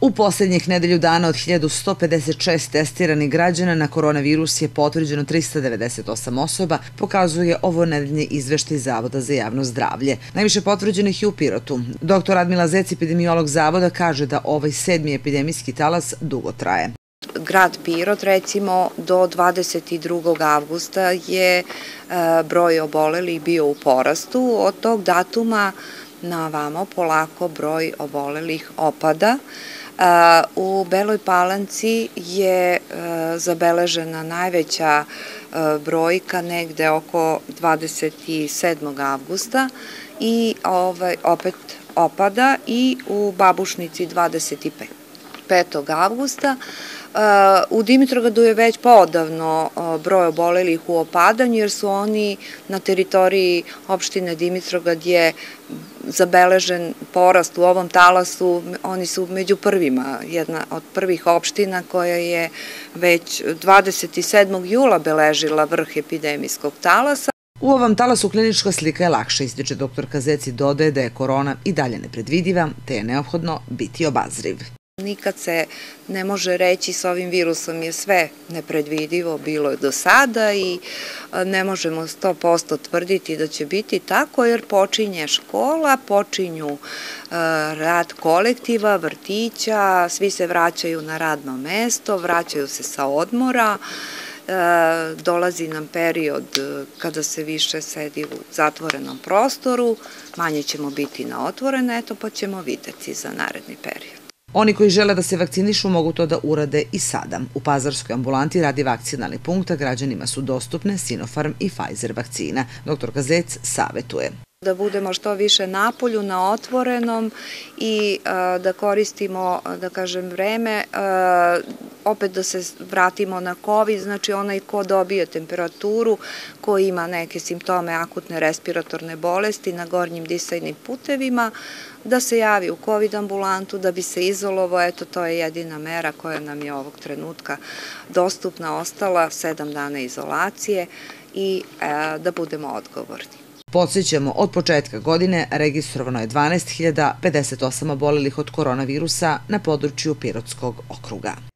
U poslednjih nedelju dana od 1156 testiranih građana na koronavirus je potvrđeno 398 osoba, pokazuje ovo nedeljni izveštaj Zavoda za javno zdravlje. Najviše potvrđenih je u Pirotu. Dr. Admila Zec, epidemiolog Zavoda, kaže da ovaj sedmi epidemijski talas dugo traje. Grad Pirot recimo do 22. avgusta je e, broj obolelih bio u porastu. Od tog datuma na vamo polako broj obolelih opada. U Beloj Palanci je e, zabeležena najveća e, brojka negde oko 27. avgusta i ovaj, opet opada i u Babušnici 25. 5. avgusta. U Dimitrogadu je već poodavno broj obolelih u opadanju jer su oni na teritoriji opštine Dimitrogad je zabeležen porast u ovom talasu, oni su među prvima, jedna od prvih opština koja je već 27. jula beležila vrh epidemijskog talasa. U ovom talasu klinička slika je lakša, ističe dr. Kazeci dodaje da je korona i dalje nepredvidiva, te je neophodno biti obazriv. Nikad se ne može reći s ovim virusom je sve nepredvidivo bilo do sada i ne možemo 100% tvrditi da će biti tako jer počinje škola, počinju rad kolektiva, vrtića, svi se vraćaju na radno mesto, vraćaju se sa odmora, dolazi nam period kada se više sedi u zatvorenom prostoru, manje ćemo biti na otvorene, eto pa ćemo videti za naredni period. Oni koji žele da se vakcinišu mogu to da urade i sada. U Pazarskoj ambulanti radi vakcinalni punkt, a građanima su dostupne Sinopharm i Pfizer vakcina. Dr. Kazec savetuje da budemo što više napolju, na otvorenom i da koristimo, da kažem, vreme, opet da se vratimo na COVID, znači onaj ko dobije temperaturu, ko ima neke simptome akutne respiratorne bolesti na gornjim disajnim putevima, da se javi u COVID ambulantu, da bi se izolovo, eto to je jedina mera koja nam je ovog trenutka dostupna, ostala sedam dana izolacije i da budemo odgovorni. Podsećamo, od početka godine registrovano je 12.058 obolelih od koronavirusa na području Pirotskog okruga.